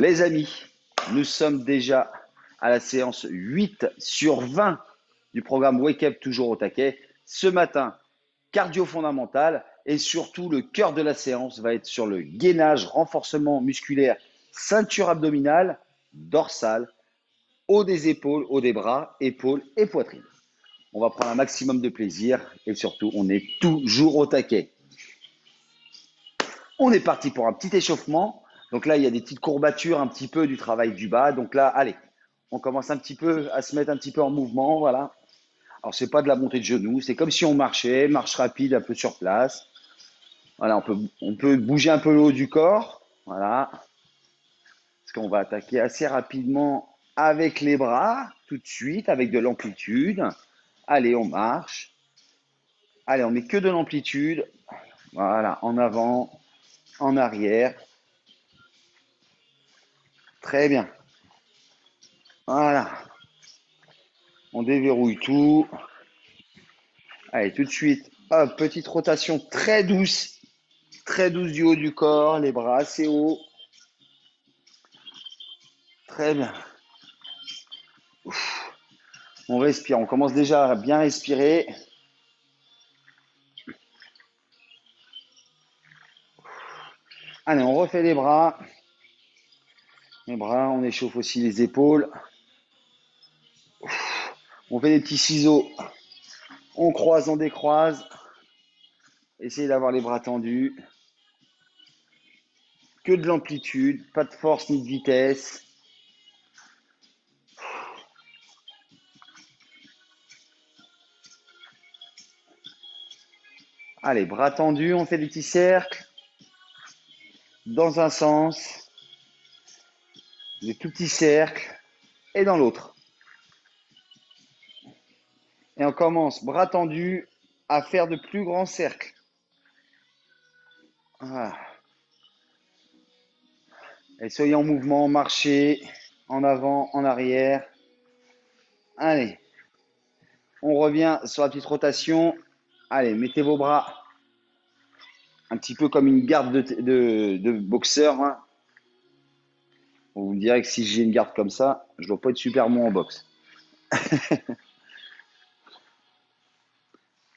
Les amis, nous sommes déjà à la séance 8 sur 20 du programme Wake Up toujours au taquet. Ce matin, cardio fondamental et surtout le cœur de la séance va être sur le gainage, renforcement musculaire, ceinture abdominale, dorsale, haut des épaules, haut des bras, épaules et poitrine. On va prendre un maximum de plaisir et surtout, on est toujours au taquet. On est parti pour un petit échauffement. Donc là, il y a des petites courbatures un petit peu du travail du bas. Donc là, allez, on commence un petit peu à se mettre un petit peu en mouvement. Voilà. Alors, ce n'est pas de la montée de genoux. C'est comme si on marchait, marche rapide un peu sur place. Voilà, on peut, on peut bouger un peu le haut du corps. Voilà. Parce qu'on va attaquer assez rapidement avec les bras, tout de suite, avec de l'amplitude. Allez, on marche. Allez, on met que de l'amplitude. Voilà, en avant, en arrière. Très bien. Voilà. On déverrouille tout. Allez, tout de suite, petite rotation très douce, très douce du haut du corps, les bras assez hauts. Très bien. On respire, on commence déjà à bien respirer. Allez, on refait les bras. Bras, on échauffe aussi les épaules. On fait des petits ciseaux. On croise, on décroise. Essayez d'avoir les bras tendus. Que de l'amplitude, pas de force ni de vitesse. Allez, bras tendus, on fait des petits cercles dans un sens, des tout petits cercles, et dans l'autre. Et on commence, bras tendus, à faire de plus grands cercles. Et soyez en mouvement, marchez en avant, en arrière. Allez, on revient sur la petite rotation. Allez, mettez vos bras un petit peu comme une garde de, boxeur. Hein. Vous me direz que si j'ai une garde comme ça, je ne dois pas être super bon en boxe.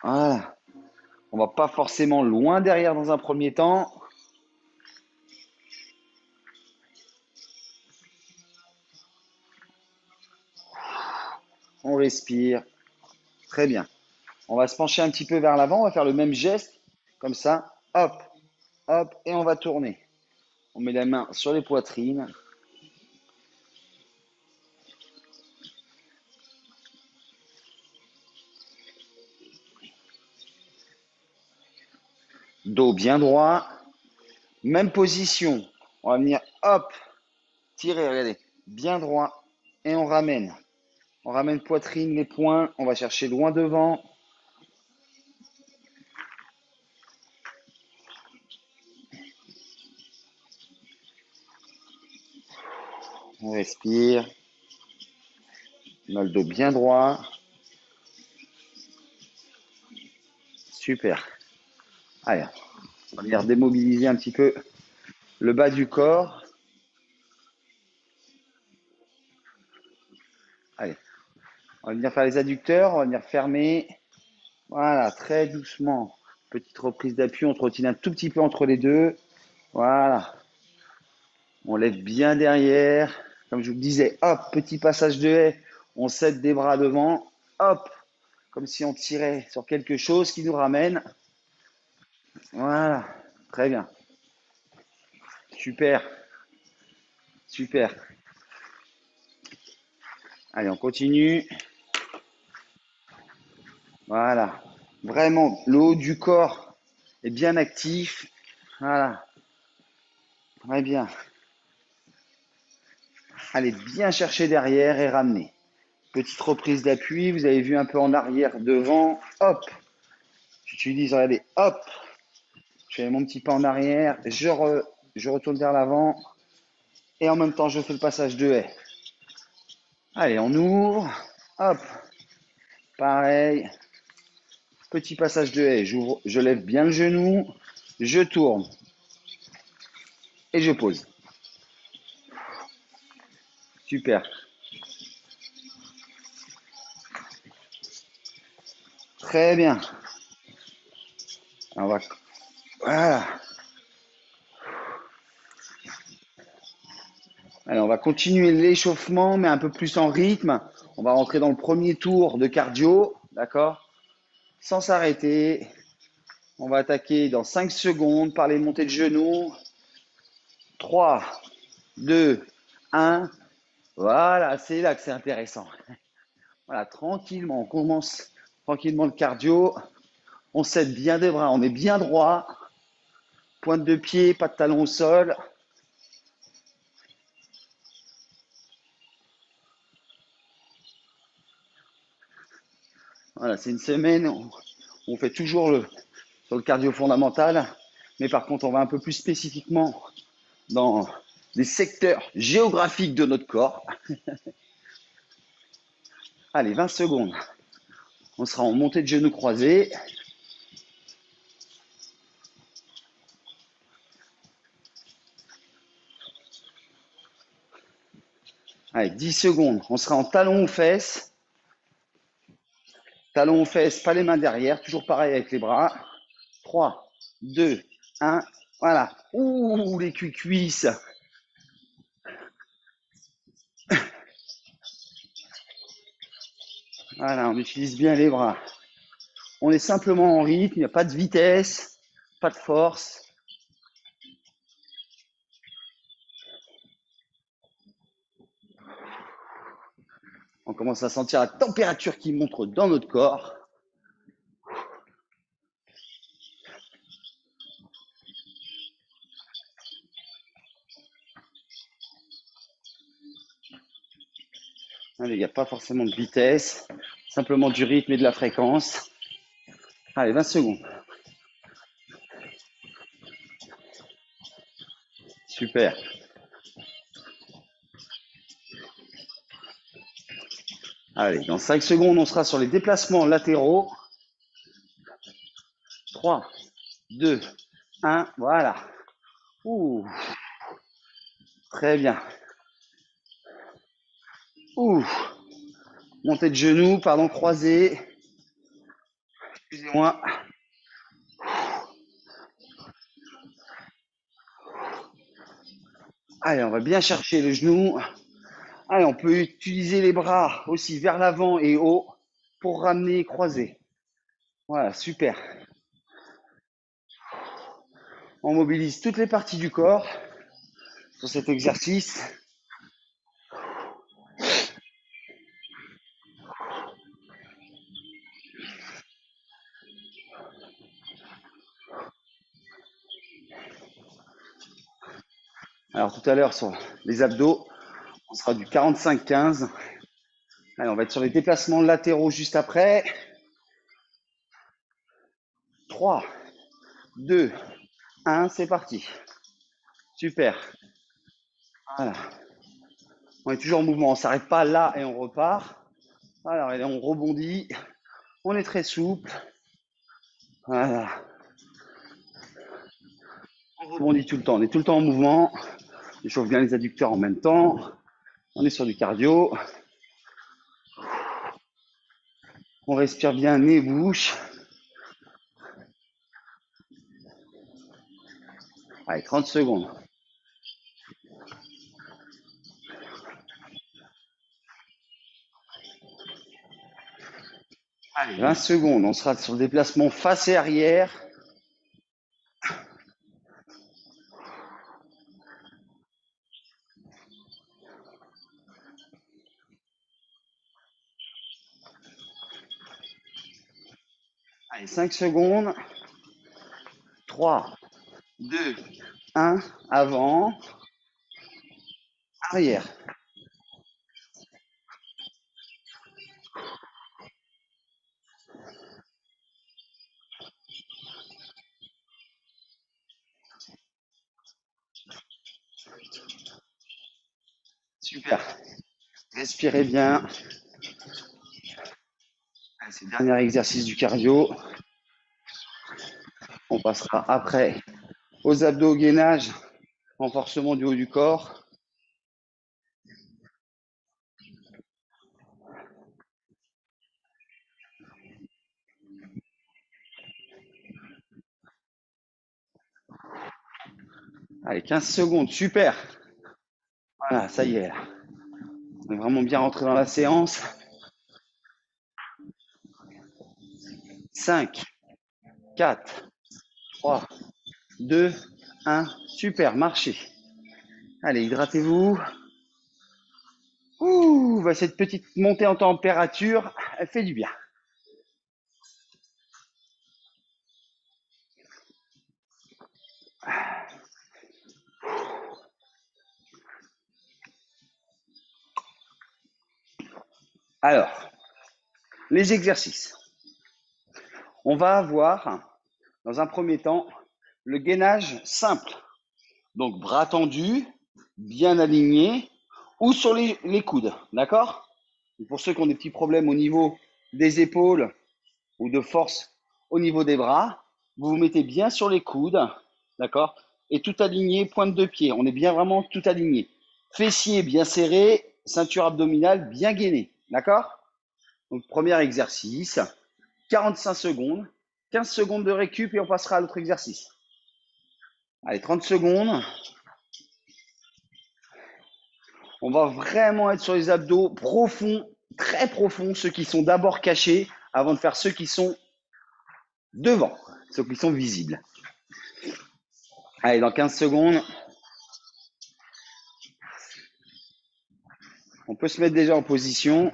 voilà. On va pas forcément loin derrière dans un premier temps. On respire. Très bien. On va se pencher un petit peu vers l'avant. On va faire le même geste, comme ça hop, hop, et on va tourner. On met la main sur les poitrines. Dos bien droit. Même position. On va venir, hop, tirer, regardez, bien droit. Et on ramène. On ramène poitrine, les poings. On va chercher loin devant. On respire. On a le dos bien droit. Super. Allez, on va venir démobiliser un petit peu le bas du corps. Allez, on va venir faire les adducteurs, on va venir fermer. Voilà, très doucement. Petite reprise d'appui, on trottine un tout petit peu entre les deux. Voilà. On lève bien derrière. Comme je vous le disais, hop, petit passage de haie, on cède des bras devant, hop, comme si on tirait sur quelque chose qui nous ramène. Voilà, très bien. Super, super. Allez, on continue. Voilà, vraiment, le haut du corps est bien actif. Voilà, très bien. Allez bien chercher derrière et ramener. Petite reprise d'appui, vous avez vu un peu en arrière, devant, hop. J'utilise, regardez, hop. Je fais mon petit pas en arrière, je, je retourne vers l'avant. Et en même temps, je fais le passage de haie. Allez, on ouvre, hop. Pareil. Petit passage de haie, je lève bien le genou, je tourne et je pose. Super. Très bien. On va... Voilà. On va continuer l'échauffement, mais un peu plus en rythme. On va rentrer dans le premier tour de cardio, d'accord? Sans s'arrêter. On va attaquer dans 5 secondes par les montées de genoux. 3, 2, 1. Voilà, c'est là que c'est intéressant. Voilà, tranquillement, on commence tranquillement le cardio. On s'aide bien des bras, on est bien droit. Pointe de pied, pas de talon au sol. Voilà, c'est une semaine, on, on fait toujours sur le cardio fondamental, mais par contre, on va un peu plus spécifiquement dans les secteurs géographiques de notre corps. Allez, 20 secondes. On sera en montée de genoux croisés. Allez, 10 secondes. On sera en talon aux fesses. Talon aux fesses, pas les mains derrière. Toujours pareil avec les bras. 3, 2, 1. Voilà. Ouh, les cuisses. Voilà, on utilise bien les bras. On est simplement en rythme, il n'y a pas de vitesse, pas de force. On commence à sentir la température qui monte dans notre corps. Il n'y a pas forcément de vitesse, simplement du rythme et de la fréquence. Allez, 20 secondes. Super. Allez, dans 5 secondes, on sera sur les déplacements latéraux. 3, 2, 1, voilà. Ouh. Très bien. Ouh. Montée de genoux, pardon, croisé. Excusez-moi. Allez, on va bien chercher le genou. Allez, on peut utiliser les bras aussi vers l'avant et haut pour ramener et croiser. Voilà, super. On mobilise toutes les parties du corps sur cet exercice. Alors tout à l'heure sur les abdos, on sera du 45-15. Allez, on va être sur les déplacements latéraux juste après. 3, 2, 1, c'est parti. Super. Voilà. On est toujours en mouvement, on ne s'arrête pas là et on repart. Alors, on rebondit. On est très souple. Voilà. On rebondit tout le temps. On est tout le temps en mouvement. On chauffe bien les adducteurs en même temps. On est sur du cardio. On respire bien nez, bouche. Allez, 30 secondes. Allez, 20 secondes. On sera sur le déplacement face et arrière. Allez, 5 secondes. 3, 2, 1, avant, arrière. Super. Respirez bien. C'est le dernier exercice du cardio. On passera après aux abdos au gainage, renforcement du haut du corps. Allez, 15 secondes, super. Voilà, ça y est. On est vraiment bien rentré dans la séance. 5, 4, 3, 2, 1. Super, marchez. Allez, hydratez-vous. Ouh, bah, cette petite montée en température, elle fait du bien. Alors, les exercices. On va avoir, dans un premier temps, le gainage simple. Donc, bras tendus, bien alignés, ou sur les, coudes. D'accord? Pour ceux qui ont des petits problèmes au niveau des épaules ou de force au niveau des bras, vous vous mettez bien sur les coudes. D'accord? Et tout aligné, pointe de pied. On est bien vraiment tout aligné. Fessiers bien serrés, ceinture abdominale bien gainée. D'accord? Donc, premier exercice, 45 secondes, 15 secondes de récup et on passera à l'autre exercice. Allez, 30 secondes. On va vraiment être sur les abdos profonds, très profonds, ceux qui sont d'abord cachés avant de faire ceux qui sont devant, ceux qui sont visibles. Allez, dans 15 secondes, On peut se mettre déjà en position.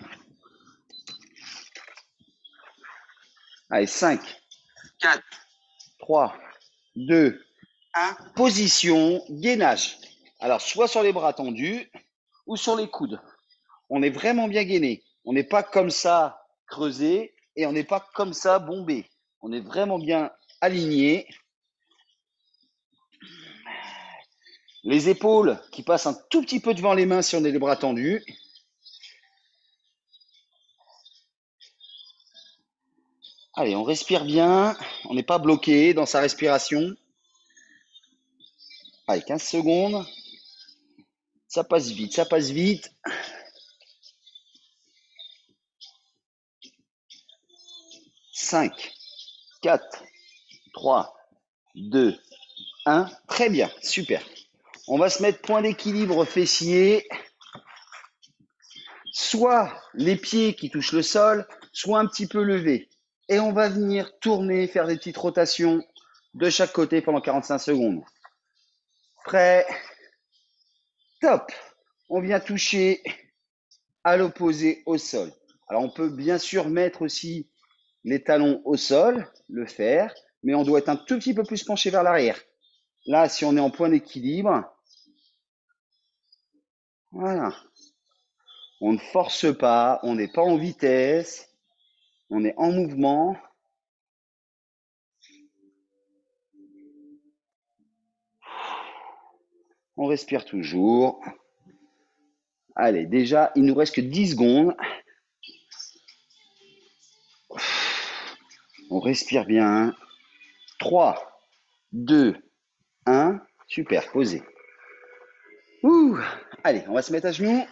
Allez, 5, 4, 3, 2, 1. Position, gainage. Alors, soit sur les bras tendus ou sur les coudes. On est vraiment bien gainé. On n'est pas comme ça creusé et on n'est pas comme ça bombé. On est vraiment bien aligné. Les épaules qui passent un tout petit peu devant les mains si on a les bras tendus. Allez, on respire bien. On n'est pas bloqué dans sa respiration. Allez, 15 secondes. Ça passe vite, ça passe vite. Cinq, quatre, trois, deux, un. Très bien, super. On va se mettre point d'équilibre fessier. Soit les pieds qui touchent le sol, soit un petit peu levé. Et on va venir tourner, faire des petites rotations de chaque côté pendant 45 secondes. Prêt? Top On vient toucher à l'opposé au sol. Alors on peut bien sûr mettre aussi les talons au sol, le faire, mais on doit être un tout petit peu plus penché vers l'arrière. Là, si on est en point d'équilibre, voilà. On ne force pas, on n'est pas en vitesse, on est en mouvement. On respire toujours. Allez, déjà, il nous reste que 10 secondes. On respire bien. 3, 2, 1. Super, posé. Ouh. Allez, on va se mettre à genoux.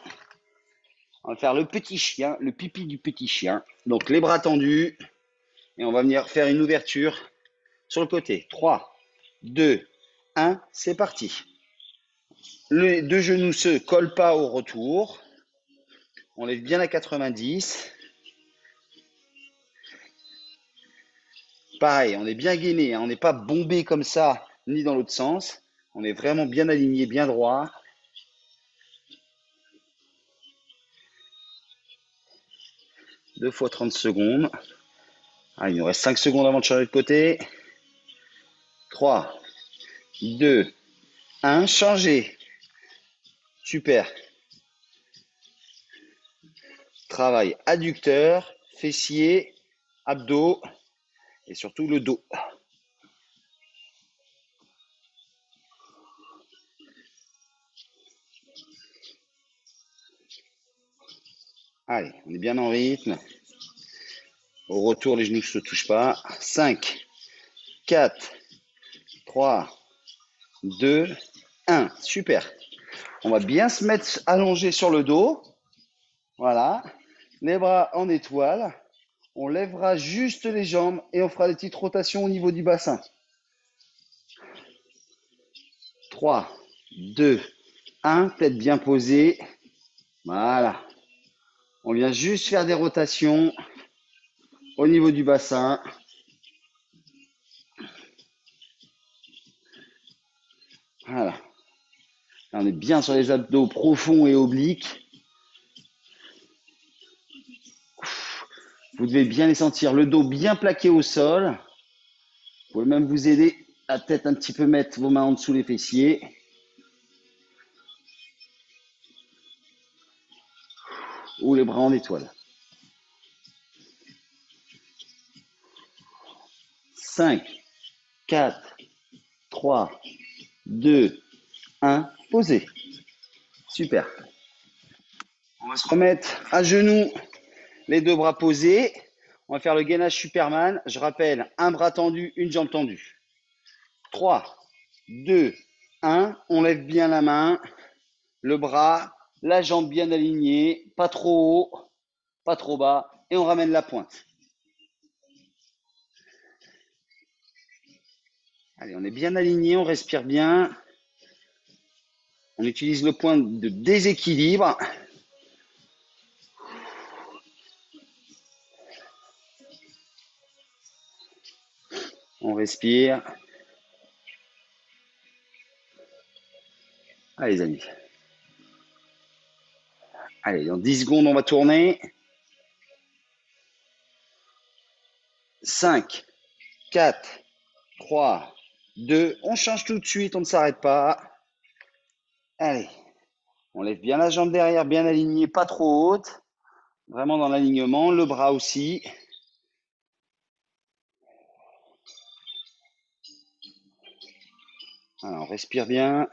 On va faire le petit chien, le pipi du petit chien. Donc les bras tendus. Et on va venir faire une ouverture sur le côté. 3, 2, 1, c'est parti. Les deux genoux se collent pas au retour. On lève bien à 90. Pareil, on est bien gainé, hein. on n'est pas bombé comme ça, ni dans l'autre sens. On est vraiment bien aligné, bien droit. Deux fois 30 secondes. Ah, il nous reste 5 secondes avant de changer de côté. 3, 2, 1. Changer. Super. Travail adducteur, fessier, abdos et surtout le dos. Allez, on est bien en rythme. Au retour, les genoux ne se touchent pas. 5, 4, 3, 2, 1. Super. On va bien se mettre allongé sur le dos. Voilà. Les bras en étoile. On lèvera juste les jambes et on fera des petites rotations au niveau du bassin. 3, 2, 1. Tête bien posée. Voilà. On vient juste faire des rotations au niveau du bassin. Voilà. on est bien sur les abdos profonds et obliques. Vous devez bien les sentir. Le dos bien plaqué au sol. Vous pouvez même vous aider à tête un petit peu mettre vos mains en dessous les fessiers. Ou les bras en étoile. 5, 4, 3, 2, 1. Posez. Super. On va se remettre à genoux les deux bras posés. On va faire le gainage Superman. Je rappelle, un bras tendu, une jambe tendue. 3, 2, 1. On lève bien la main, le bras, la jambe bien alignée, pas trop haut, pas trop bas, et on ramène la pointe. Allez, on est bien aligné, on respire bien. On utilise le point de déséquilibre. On respire. Allez les amis. Allez, dans 10 secondes, on va tourner. 5, 4, 3, 2. On change tout de suite, on ne s'arrête pas. Allez, on lève bien la jambe derrière, bien alignée, pas trop haute. Vraiment dans l'alignement, le bras aussi. on respire bien.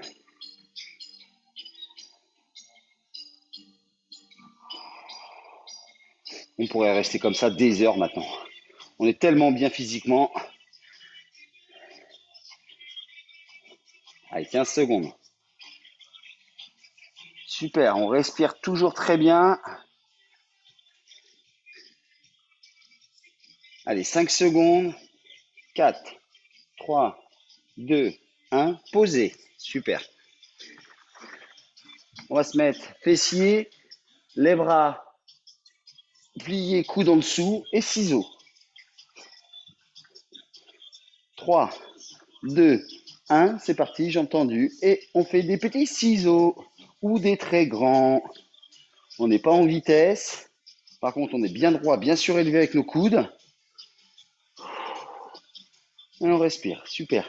On pourrait rester comme ça des heures maintenant. On est tellement bien physiquement. Allez, 15 secondes. Super, on respire toujours très bien. Allez, 5 secondes. 4, 3, 2, 1. Posez. Super. On va se mettre fessier, les bras pliés, coude en dessous et ciseaux. 3, 2, 1. C'est parti, j'ai entendu. Et on fait des petits ciseaux ou des très grands. On n'est pas en vitesse. Par contre, on est bien droit, bien surélevé avec nos coudes. Et on respire. Super.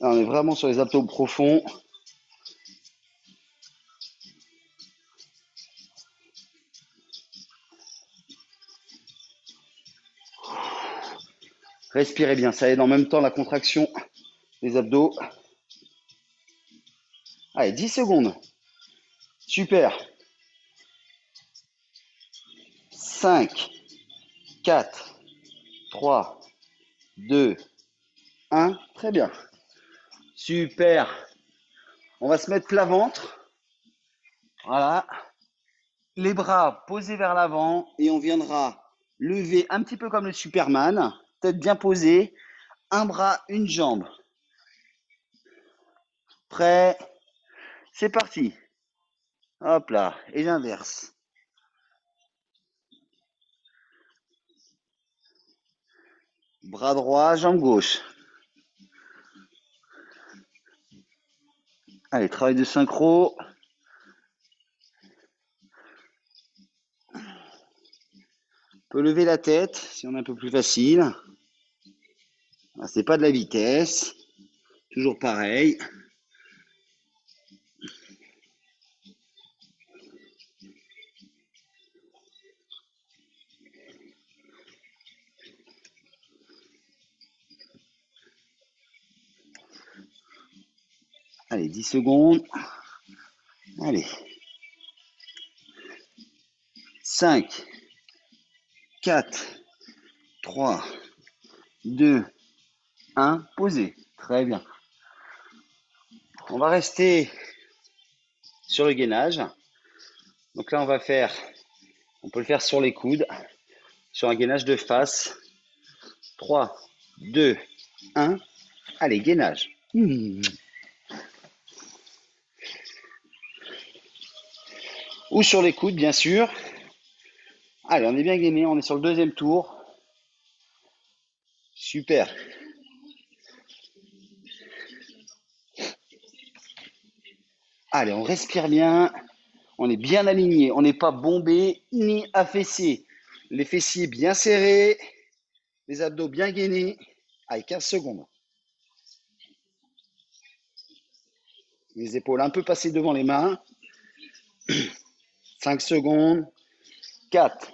on est vraiment sur les abdos profonds. Respirez bien, ça aide en même temps la contraction des abdos. Allez, 10 secondes. Super. 5, 4, 3, 2, 1. Très bien. Super. On va se mettre plat ventre. Voilà. Les bras posés vers l'avant et on viendra lever un petit peu comme le Superman tête bien posée, un bras, une jambe. Prêt C'est parti. Hop là, et l'inverse. Bras droit, jambe gauche. Allez, travail de synchro. On peut lever la tête si on est un peu plus facile. Ah, c'est pas de la vitesse. Toujours pareil. Allez, 10 secondes. Allez. 5, 4, 3, 2, 1, posé. Très bien. On va rester sur le gainage. Donc là, on va faire, on peut le faire sur les coudes, sur un gainage de face. 3, 2, 1. Allez, gainage. Hmm. Ou sur les coudes, bien sûr. Allez, on est bien gainé, on est sur le deuxième tour. Super. Allez, on respire bien. On est bien aligné. On n'est pas bombé ni affaissé. Les fessiers bien serrés. Les abdos bien gainés. Allez, 15 secondes. Les épaules un peu passées devant les mains. 5 secondes. 4,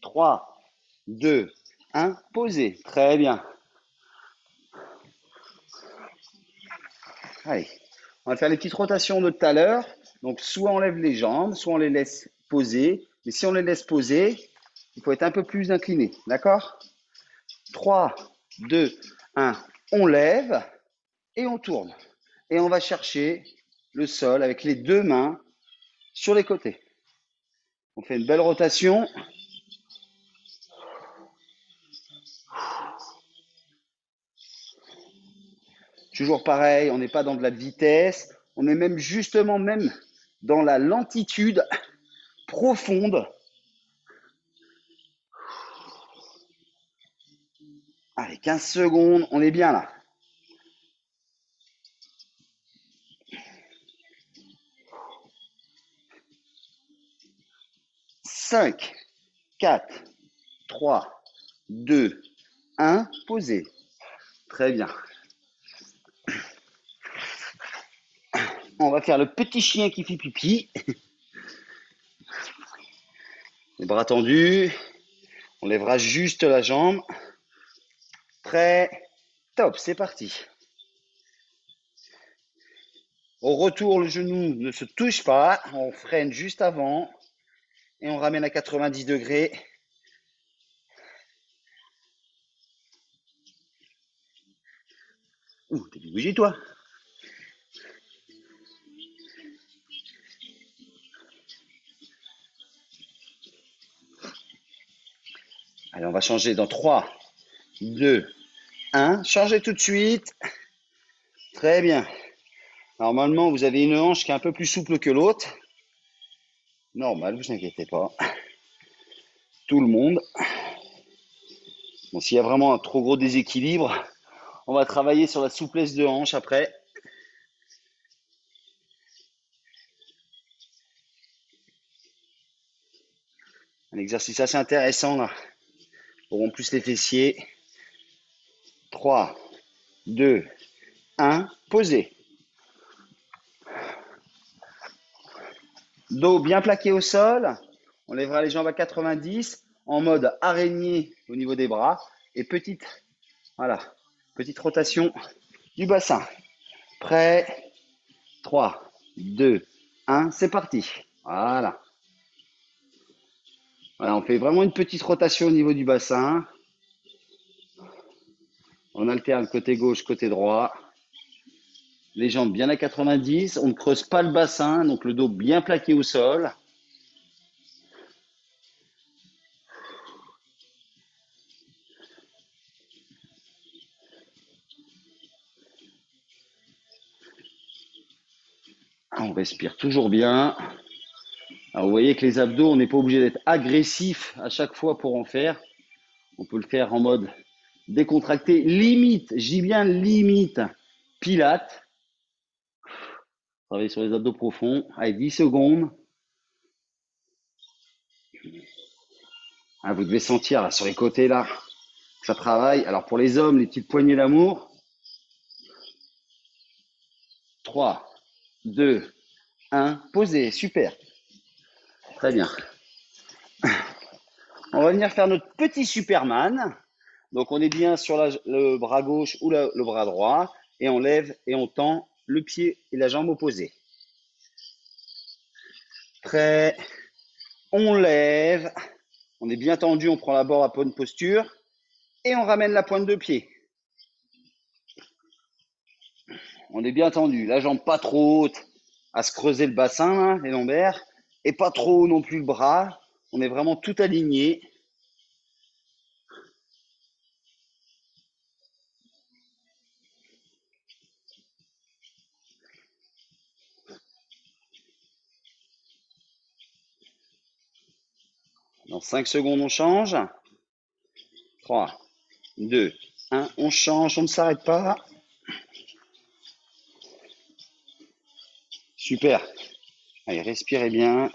3, 2, 1. Posez. Très bien. Allez, on va faire les petites rotations de tout à l'heure. Donc, soit on lève les jambes, soit on les laisse poser. Mais si on les laisse poser, il faut être un peu plus incliné. D'accord? 3, 2, 1. On lève et on tourne. Et on va chercher le sol avec les deux mains sur les côtés. On fait une belle rotation. Toujours pareil, on n'est pas dans de la vitesse, on est même justement même dans la lentitude profonde. Allez, 15 secondes, on est bien là. Cinq, quatre, trois, deux, un, posez. Très bien. On va faire le petit chien qui fait pipi. Les bras tendus. On lèvera juste la jambe. Prêt. Top, c'est parti. Au retour, le genou ne se touche pas. On freine juste avant. Et on ramène à 90 degrés. Ouh, t'es bougé toi Allez, on va changer dans 3, 2, 1. Changez tout de suite. Très bien. Normalement, vous avez une hanche qui est un peu plus souple que l'autre. Normal, vous inquiétez pas. Tout le monde. Bon, s'il y a vraiment un trop gros déséquilibre, on va travailler sur la souplesse de hanche après. Un exercice assez intéressant là en plus les fessiers. 3, 2, 1, posez. Dos bien plaqué au sol. On lèvera les jambes à 90 en mode araignée au niveau des bras. Et petite, voilà, petite rotation du bassin. Prêt 3, 2, 1, c'est parti. Voilà on fait vraiment une petite rotation au niveau du bassin. On alterne côté gauche, côté droit. Les jambes bien à 90. On ne creuse pas le bassin, donc le dos bien plaqué au sol. On respire toujours bien. Alors, vous voyez que les abdos, on n'est pas obligé d'être agressif à chaque fois pour en faire. On peut le faire en mode décontracté, limite, j'y bien limite, pilate. Travailler sur les abdos profonds. Allez, 10 secondes. Ah, vous devez sentir là, sur les côtés là, que ça travaille. Alors pour les hommes, les petites poignées d'amour. 3, 2, 1, posez, super. Très bien. On va venir faire notre petit Superman. Donc on est bien sur le bras gauche ou le bras droit et on lève et on tend le pied et la jambe opposée. Prêt. On lève. On est bien tendu, on prend la barre à bonne posture et on ramène la pointe de pied. On est bien tendu, la jambe pas trop haute à se creuser le bassin, hein, les lombaires et pas trop haut non plus le bras. On est vraiment tout aligné. Dans 5 secondes, on change. 3, 2, 1, on change, on ne s'arrête pas. Super. Allez, respirez bien.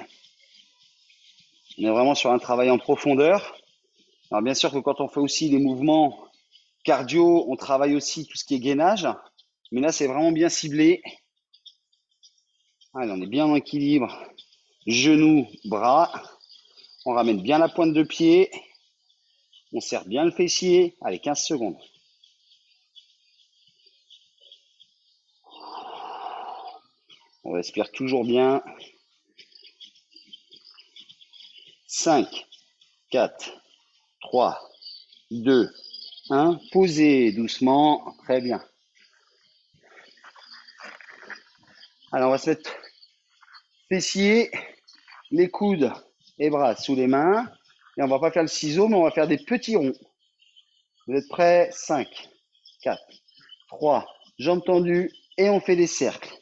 On est vraiment sur un travail en profondeur. Alors bien sûr que quand on fait aussi des mouvements cardio, on travaille aussi tout ce qui est gainage. Mais là, c'est vraiment bien ciblé. Allez, on est bien en équilibre. Genoux, bras. On ramène bien la pointe de pied. On serre bien le fessier. Allez, 15 secondes. On respire toujours bien. 5, 4, 3, 2, 1. Posez doucement. Très bien. Alors, on va se mettre fessiers, les coudes et bras sous les mains. Et on va pas faire le ciseau, mais on va faire des petits ronds. Vous êtes prêts? 5, 4, 3, jambes tendues et on fait des cercles.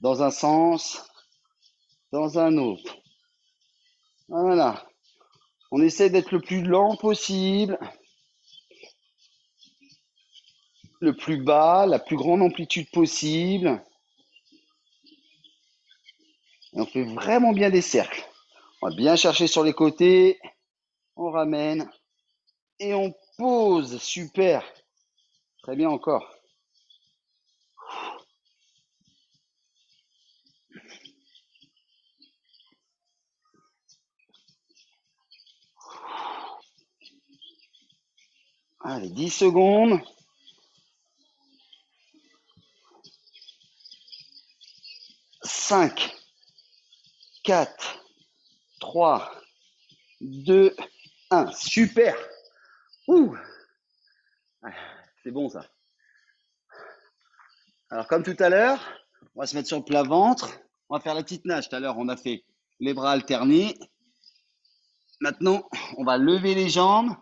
Dans un sens, dans un autre. Voilà. On essaie d'être le plus lent possible. Le plus bas, la plus grande amplitude possible. on fait vraiment bien des cercles. On va bien chercher sur les côtés. On ramène. Et on pose. Super. Très bien encore. Allez, 10 secondes. Cinq, quatre, trois, deux, un. Super. Ouh. C'est bon ça. Alors comme tout à l'heure, on va se mettre sur le plat ventre. On va faire la petite nage. Tout à l'heure, on a fait les bras alternés. Maintenant, on va lever les jambes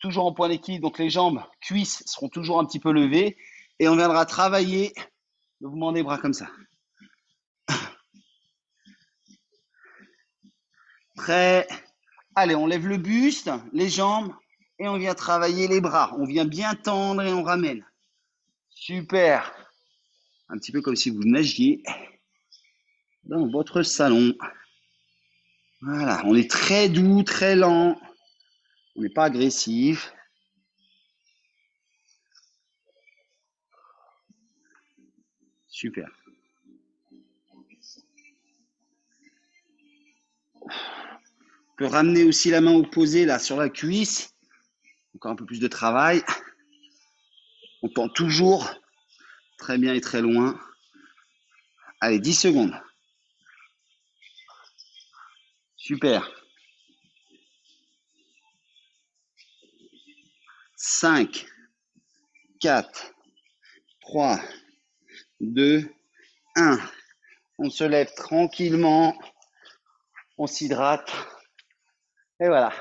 toujours en point d'équilibre. Donc les jambes, cuisses seront toujours un petit peu levées. Et on viendra travailler le mouvement des bras comme ça. Prêt Allez, on lève le buste, les jambes et on vient travailler les bras. On vient bien tendre et on ramène. Super. Un petit peu comme si vous nagiez dans votre salon. Voilà, on est très doux, très lent. On n'est pas agressif. Super. On peut ramener aussi la main opposée là sur la cuisse. Encore un peu plus de travail. On tend toujours très bien et très loin. Allez, 10 secondes. Super. 5, 4, 3, 2, 1. On se lève tranquillement. On s'hydrate. Et voilà.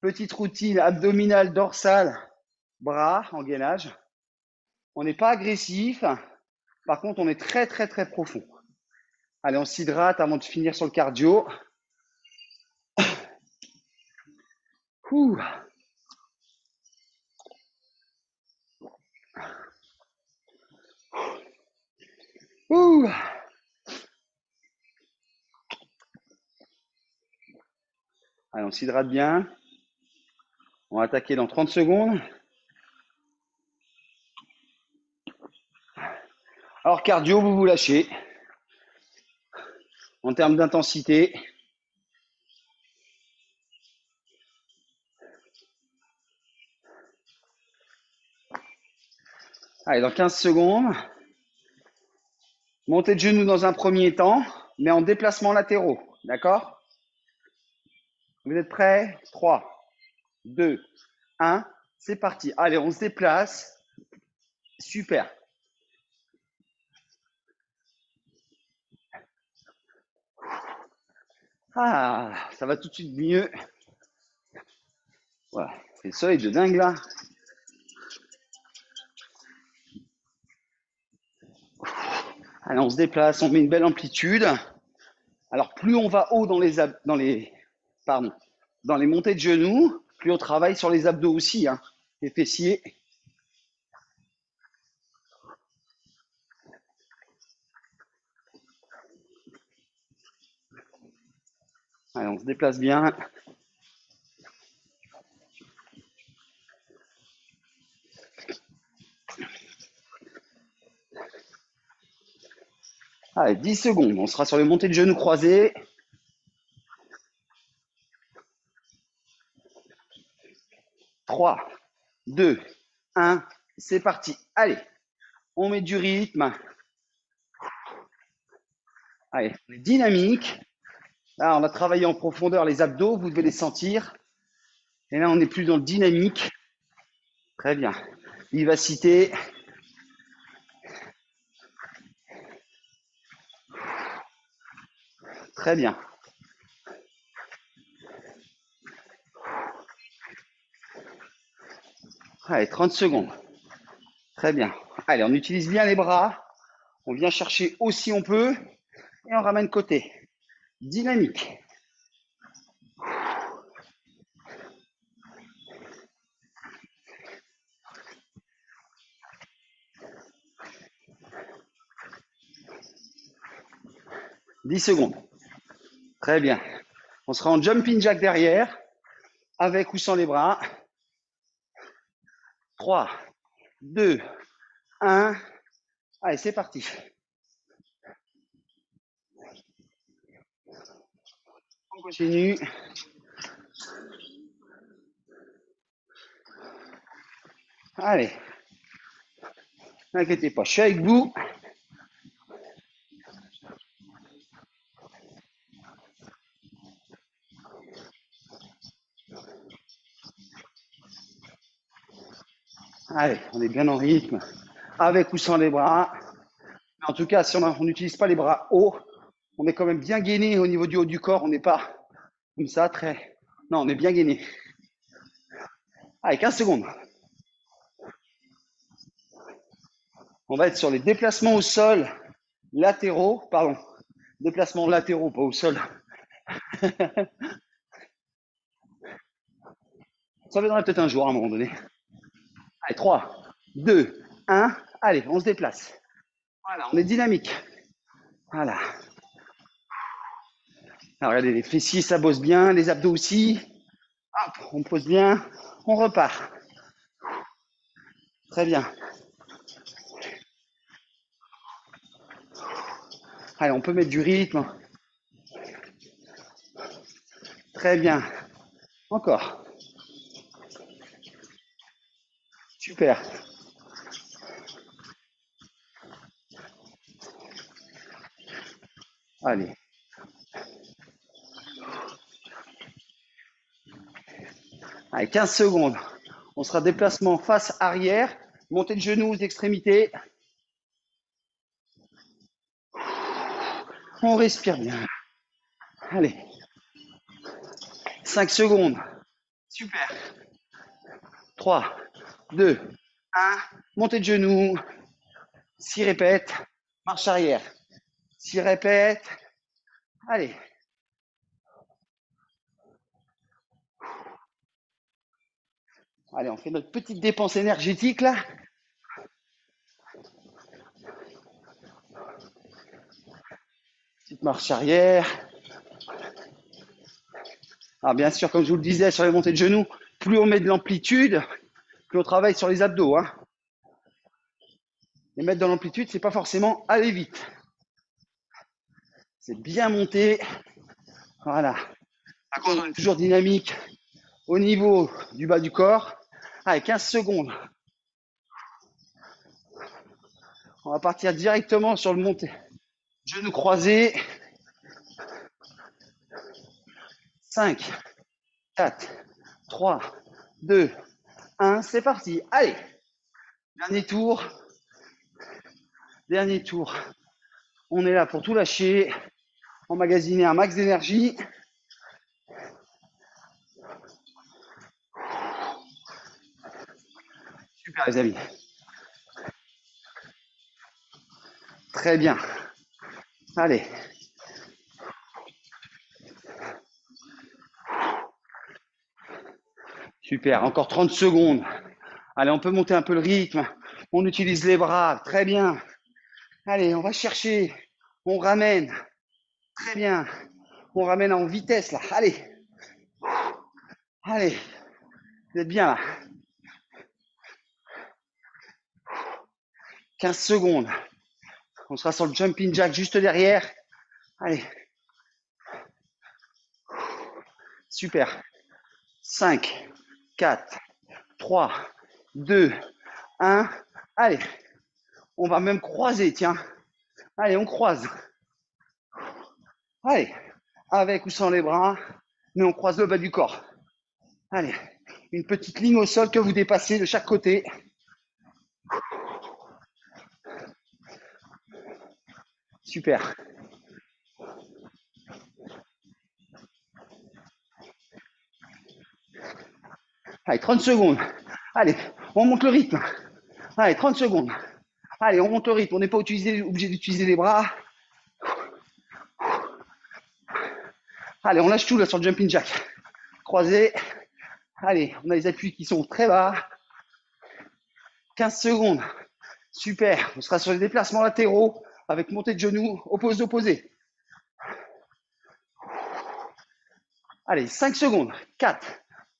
Petite routine abdominale, dorsale, bras en gainage. On n'est pas agressif. Par contre, on est très, très, très profond. Allez, on s'hydrate avant de finir sur le cardio. Ouh. Ouh. Allez, on s'hydrate bien. On va attaquer dans 30 secondes. Alors, cardio, vous vous lâchez. En termes d'intensité, Allez, dans 15 secondes, montez de genoux dans un premier temps, mais en déplacement latéraux. D'accord? Vous êtes prêts? 3, 2, 1. C'est parti. Allez, on se déplace. Super. Ah, ça va tout de suite mieux. Voilà, c'est le soleil de dingue là. Allez, on se déplace, on met une belle amplitude. Alors, plus on va haut dans les, dans dans les montées de genoux, plus on travaille sur les abdos aussi, hein, les fessiers. Allez, on se déplace bien. Allez, 10 secondes. On sera sur les montées de genoux croisées. 3, 2, 1. C'est parti. Allez, on met du rythme. Allez, on est dynamique. Là, on a travaillé en profondeur les abdos, vous devez les sentir. Et là, on est plus dans le dynamique. Très bien. Vivacité. Très bien. Allez, 30 secondes. Très bien. Allez, on utilise bien les bras. On vient chercher aussi on peut. Et on ramène côté. Dynamique. Dix secondes. Très bien. On sera en jumping jack derrière, avec ou sans les bras. 3, 2, 1. Allez, c'est parti. On continue. Allez. N'inquiétez pas, je suis avec vous. Allez, on est bien en rythme, avec ou sans les bras. en tout cas, si on n'utilise pas les bras hauts, on est quand même bien gainé au niveau du haut du corps. On n'est pas comme ça, très. Non, on est bien gainé. Allez, 15 secondes. On va être sur les déplacements au sol latéraux, pardon, déplacements latéraux, pas au sol. Ça viendra peut-être un jour à un moment donné. Allez, 3, 2, 1. Allez, on se déplace. Voilà, on est dynamique. Voilà. Alors, regardez, les fessiers, ça bosse bien, les abdos aussi. Hop, on pose bien, on repart. Très bien. Allez, on peut mettre du rythme. Très bien. Encore. Super. Allez. Allez, 15 secondes. On sera déplacement face arrière, montée de genoux aux extrémités. On respire bien. Allez. 5 secondes. Super. 3, 2, 1. Montée de genoux. 6 répètes. Marche arrière. 6 répètes. Allez. Allez, on fait notre petite dépense énergétique là. Petite marche arrière. Alors bien sûr, comme je vous le disais sur les montées de genoux, plus on met de l'amplitude, plus on travaille sur les abdos. Hein. Et mettre dans l'amplitude, c'est pas forcément aller vite. C'est bien monter. Voilà. Par contre, on est toujours dynamique au niveau du bas du corps. Allez, 15 secondes. On va partir directement sur le montée. Genoux croisés. 5, 4, 3, 2, 1. C'est parti. Allez. Dernier tour. Dernier tour. On est là pour tout lâcher. Emmagasiner un max d'énergie. Super les amis. Très bien. Allez. Super, encore 30 secondes. Allez, on peut monter un peu le rythme. On utilise les bras, très bien. Allez, on va chercher. On ramène. Très bien. On ramène en vitesse là. Allez. Allez. Vous êtes bien là. 15 secondes. On sera sur le jumping jack juste derrière. Allez. Super. 5, 4, 3, 2, 1. Allez. On va même croiser, tiens. Allez, on croise. Allez. Avec ou sans les bras, mais on croise le bas du corps. Allez. Une petite ligne au sol que vous dépassez de chaque côté. Super. Allez, 30 secondes. Allez, on monte le rythme. Allez, 30 secondes. Allez, on monte le rythme. On n'est pas obligé, d'utiliser les bras. Allez, on lâche tout là sur le jumping jack. Croisé. Allez, on a les appuis qui sont très bas. 15 secondes. Super. On sera sur les déplacements latéraux avec montée de genoux, oppose opposé. Allez, 5 secondes. 4,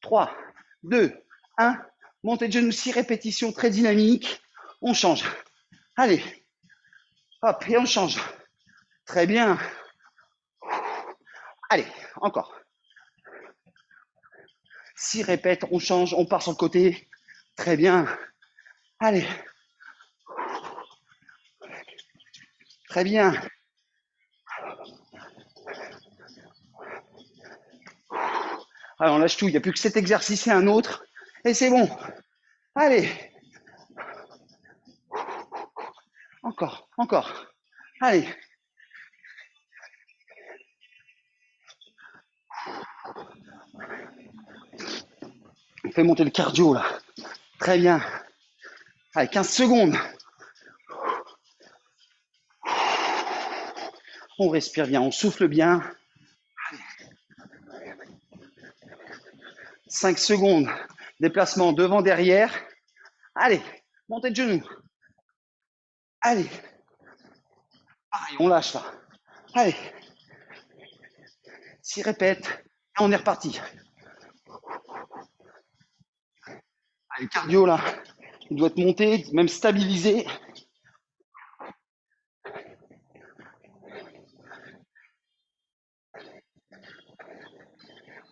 3, 2, 1. Montée de genoux, 6 répétitions, très dynamique. On change. Allez. Hop, et on change. Très bien. Allez, encore. 6 répètes, on change, on part sur le côté. Très bien. Allez. Très bien. Alors on lâche tout, il n'y a plus que cet exercice et un autre. Et c'est bon. Allez. Encore, encore. Allez. On fait monter le cardio là. Très bien. Allez, 15 secondes. On respire bien, on souffle bien. 5 secondes. Déplacement devant, derrière. Allez, montez de genoux. Allez. on lâche là. Allez. 6 répètes. on est reparti. Allez, cardio là. Il doit être monté, même stabilisé.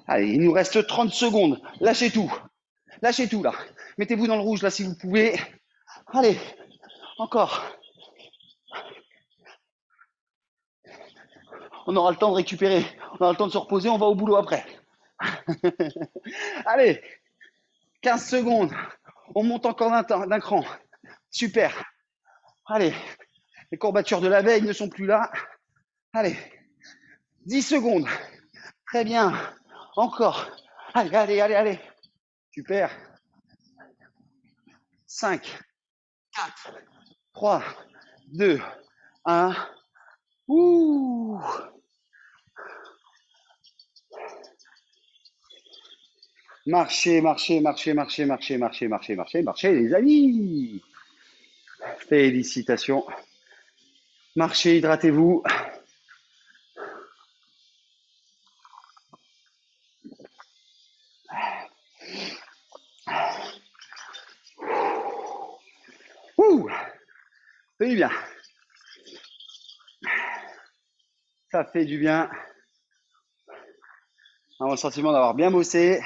Allez, il nous reste 30 secondes. Lâchez tout. Lâchez tout là. Mettez-vous dans le rouge là si vous pouvez. Allez, encore. On aura le temps de récupérer. On aura le temps de se reposer. On va au boulot après. Allez, 15 secondes. On monte encore d'un cran. Super. Allez, les courbatures de la veille ne sont plus là. Allez, 10 secondes. Très bien. Encore. Allez, allez, allez, allez. Super. 5, 4, 3, 2, 1. Ouh. Marchez, marchez, marchez, marchez, marchez, marchez, marchez, marchez, marchez, les amis. Félicitations. Marchez, hydratez-vous. fait bien. Ça fait du bien. On a le sentiment d'avoir bien bossé.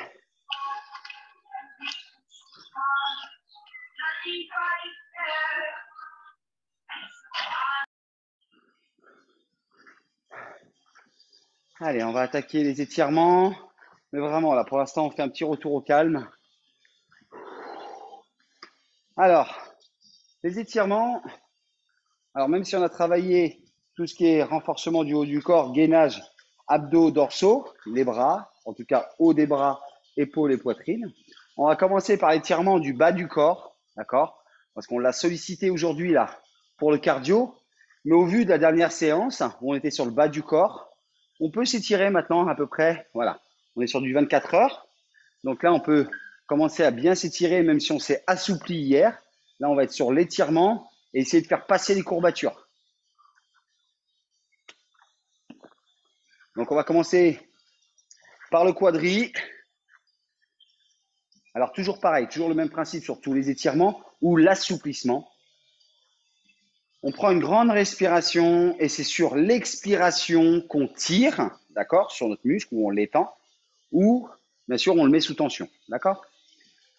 Allez, on va attaquer les étirements. Mais vraiment, là, pour l'instant, on fait un petit retour au calme. Alors, les étirements, alors même si on a travaillé tout ce qui est renforcement du haut du corps, gainage, abdos, dorsaux, les bras, en tout cas haut des bras, épaules et poitrine, on va commencer par l'étirement du bas du corps, d'accord? Parce qu'on l'a sollicité aujourd'hui là pour le cardio, mais au vu de la dernière séance où on était sur le bas du corps, on peut s'étirer maintenant à peu près, voilà, on est sur du 24 heures. Donc là, on peut commencer à bien s'étirer, même si on s'est assoupli hier. Là, on va être sur l'étirement et essayer de faire passer les courbatures. Donc, on va commencer par le quadri. Alors, toujours pareil, toujours le même principe sur tous les étirements ou l'assouplissement. On prend une grande respiration et c'est sur l'expiration qu'on tire, d'accord, sur notre muscle ou on l'étend, ou bien sûr on le met sous tension, d'accord?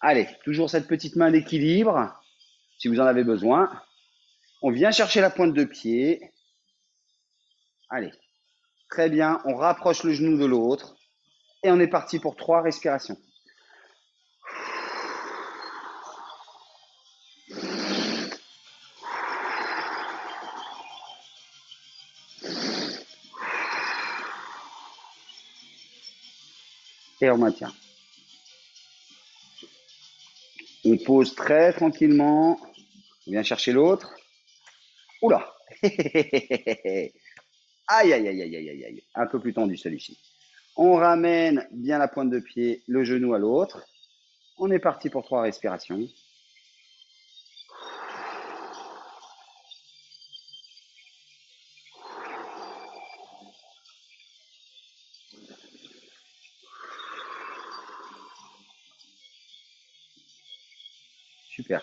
Allez, toujours cette petite main d'équilibre, si vous en avez besoin. On vient chercher la pointe de pied. Allez, très bien, on rapproche le genou de l'autre et on est parti pour trois respirations. et on maintient. On pose très tranquillement. On vient chercher l'autre. Oula Aïe, aïe, aïe, aïe, aïe, aïe, aïe. Un peu plus tendu celui-ci. On ramène bien la pointe de pied, le genou à l'autre. On est parti pour trois respirations. Super.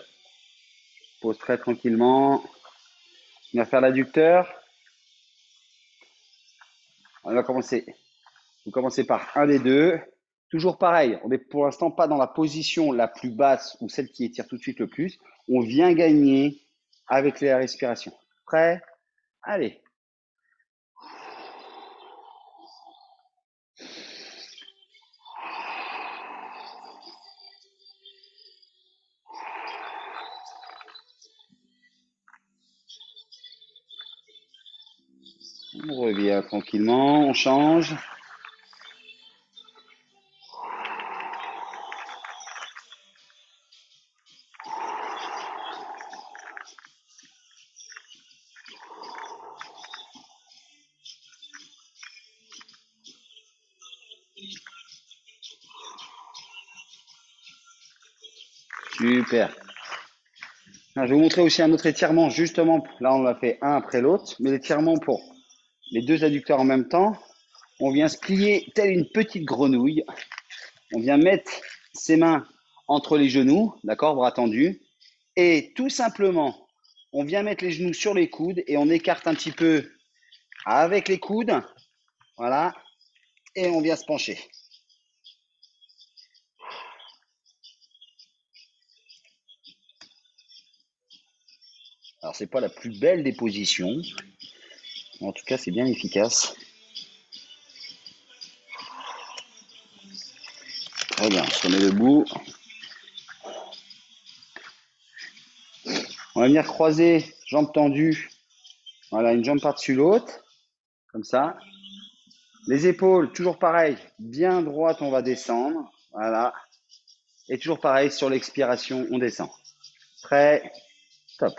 Pose très tranquillement. On va faire l'adducteur. On va commencer. Vous commencez par un des deux. Toujours pareil, on n'est pour l'instant pas dans la position la plus basse ou celle qui étire tout de suite le plus. On vient gagner avec la respiration. Prêt? Allez. On revient tranquillement, on change. Super. je vais vous montrer aussi un autre étirement, justement. Là, on l'a fait un après l'autre, mais l'étirement pour les deux adducteurs en même temps. On vient se plier telle une petite grenouille. On vient mettre ses mains entre les genoux, d'accord, bras tendus. Et tout simplement, on vient mettre les genoux sur les coudes et on écarte un petit peu avec les coudes. Voilà. Et on vient se pencher. Alors, c'est pas la plus belle des positions. En tout cas, c'est bien efficace. Très bien, on se met debout. On va venir croiser, jambes tendues. Voilà, une jambe par-dessus l'autre. Comme ça. Les épaules, toujours pareil, bien droite, on va descendre. Voilà. Et toujours pareil, sur l'expiration, on descend. Prêt Top.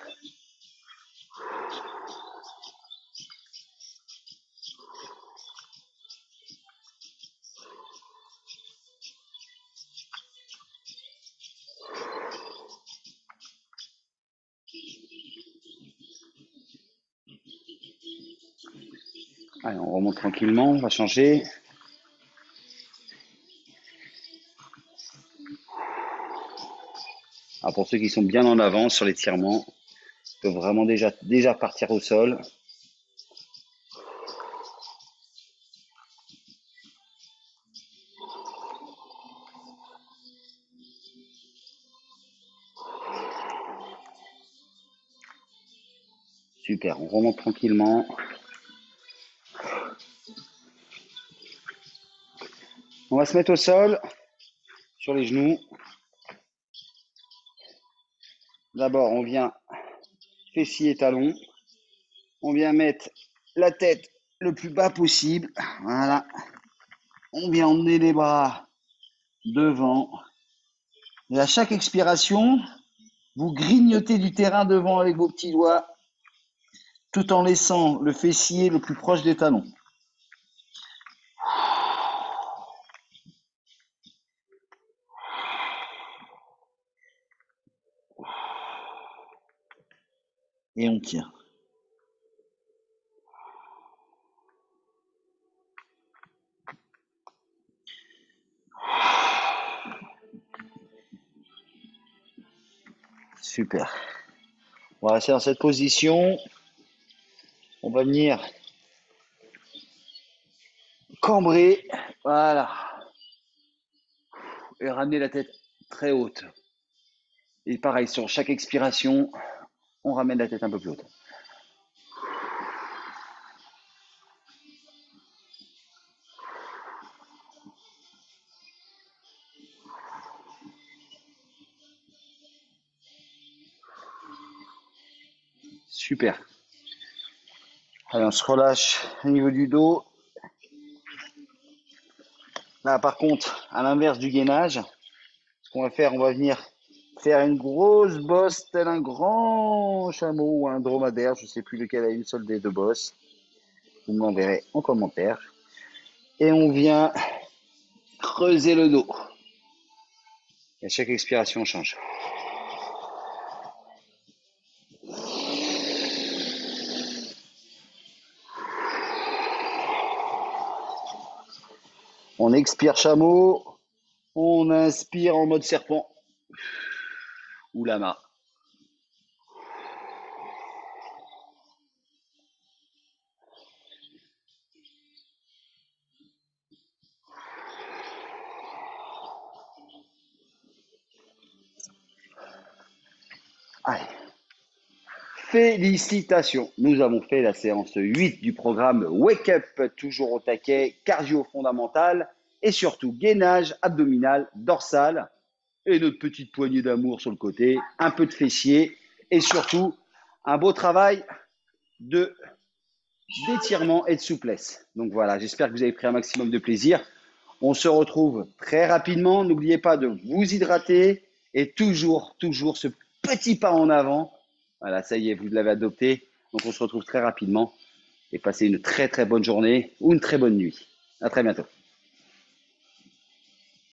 Allez, on remonte tranquillement, on va changer. Pour ceux qui sont bien en avant sur l'étirement, ils peuvent vraiment déjà, déjà partir au sol. Super, on remonte tranquillement. On va se mettre au sol, sur les genoux. D'abord, on vient fessier talon. On vient mettre la tête le plus bas possible. Voilà. On vient emmener les bras devant. Et à chaque expiration, vous grignotez du terrain devant avec vos petits doigts, tout en laissant le fessier le plus proche des talons. Et on tire. Super. On va rester dans cette position. On va venir cambrer. Voilà. Et ramener la tête très haute. Et pareil, sur chaque expiration, on ramène la tête un peu plus haute. Super. Allez, on se relâche au niveau du dos. Là, par contre, à l'inverse du gainage, ce qu'on va faire, on va venir faire une grosse bosse, tel un grand chameau ou un dromadaire. Je ne sais plus lequel a une seule des deux bosses. Vous m'enverrez en commentaire. Et on vient creuser le dos. Et à chaque expiration, on change. On expire chameau, on inspire en mode serpent ou lama. Allez. Félicitations, nous avons fait la séance 8 du programme Wake Up, toujours au taquet, cardio fondamental et surtout gainage abdominal dorsal et notre petite poignée d'amour sur le côté, un peu de fessier et surtout un beau travail de d'étirement et de souplesse. Donc voilà, j'espère que vous avez pris un maximum de plaisir. On se retrouve très rapidement. N'oubliez pas de vous hydrater et toujours, toujours ce petit pas en avant voilà, ça y est, vous l'avez adopté. Donc on se retrouve très rapidement et passez une très très bonne journée ou une très bonne nuit. À très bientôt.